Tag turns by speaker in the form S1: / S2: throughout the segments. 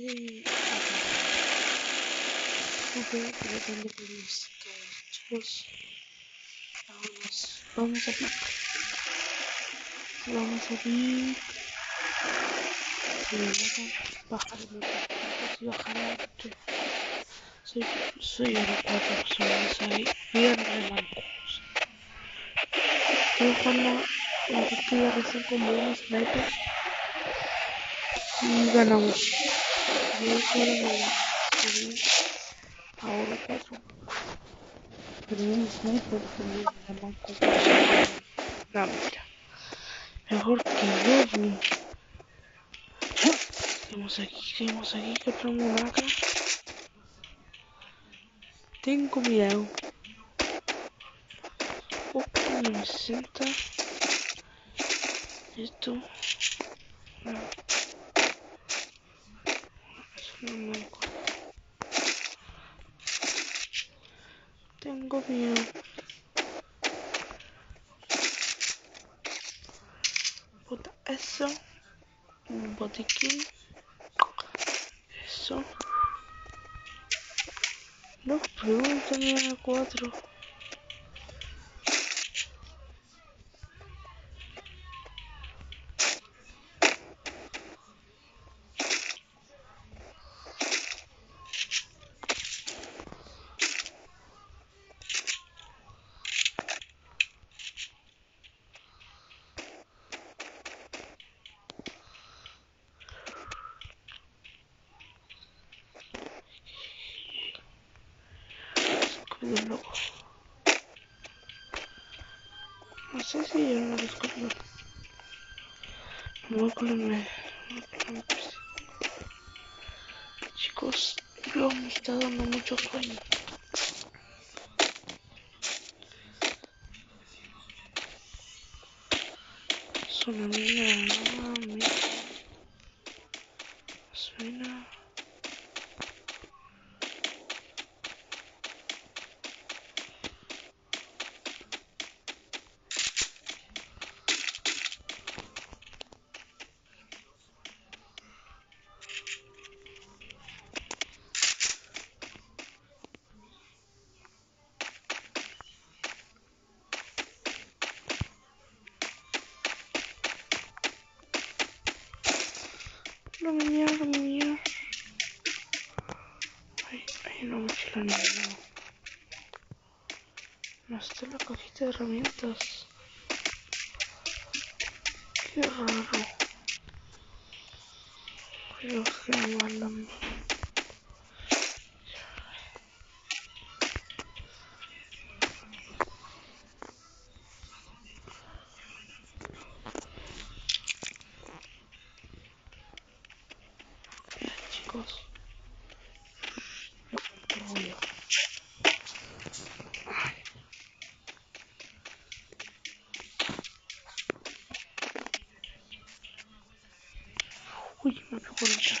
S1: see. Okay, kita tanda finish. Terus, vamos, vamos a ver. Vamos a ver. bajar y bajar esto. Soy, soy una cuatro personas ahí, bien relancos. Estoy jugando la partida recién con un sniper y ganamos. eu outra pessoa. Pelo menos nem tudo comigo é uma coisa da vida. Mejor que Dios mío. Tenemos aquí, tenemos aquí que otra vaca. cuidado. Opa, me senta. Esto. Maluco. Tem um governo. Vou botar essa. Vou botar aqui. Isso. Não pronto, quatro. No sé si yo lo descubrí. a columna. Chicos, lo me está dando mucho sueño. Suena, Es una Suena. no. No está la cajita de herramientas. Qué raro. Yo que me Ultima bir koyacağım.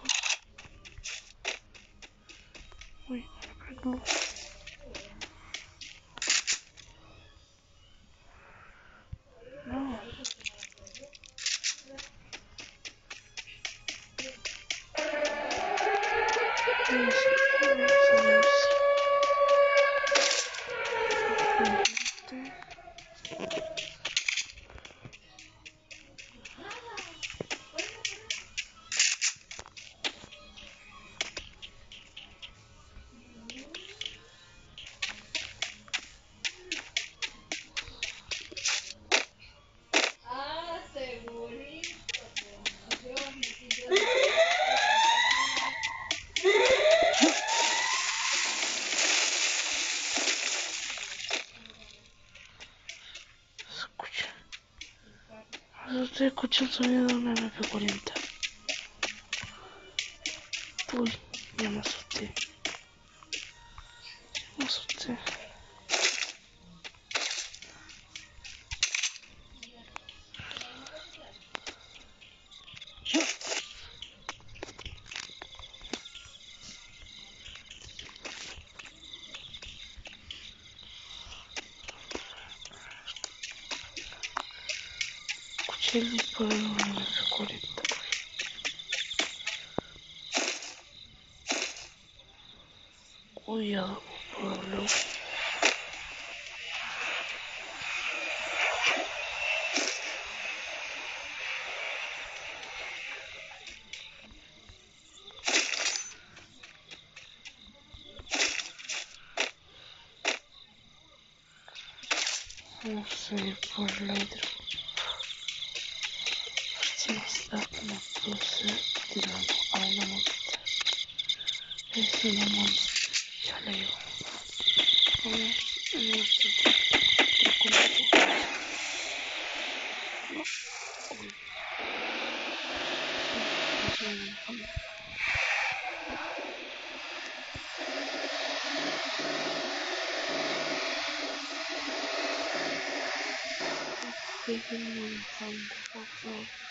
S1: Look. Escucho el sonido de una MP40. Uy, ya me asusté. Me asusté. Челюсть повела не закурит такой. Ой, я уплывлю. Ну, все, пожалуйста. しました。マップをする。デラの青なもん。変数なもん。じゃねえよ。ごめん、もうちょっと。どこまで。Thank you.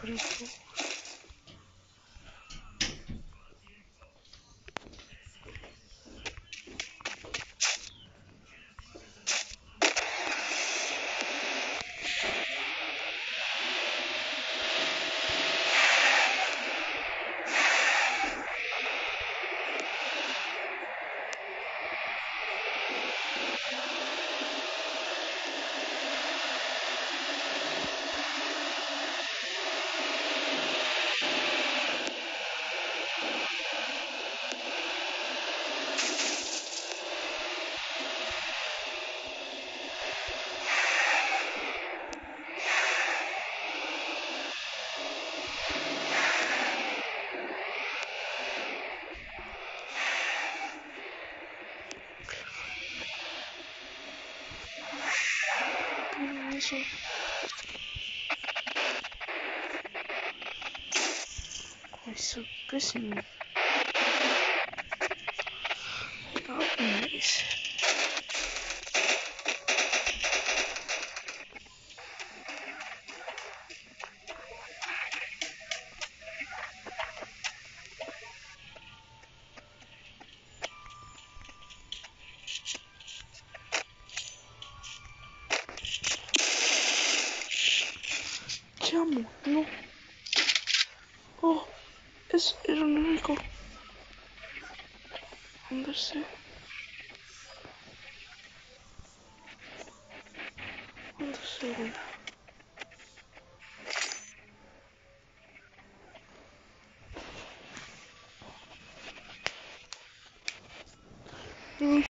S1: Por isso attention. they so pissing Oh, nice. burası. Onu da söyleyeyim.